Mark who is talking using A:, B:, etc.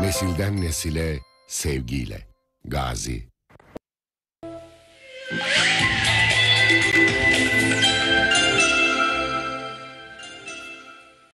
A: Nesilden nesile sevgiyle. Gazi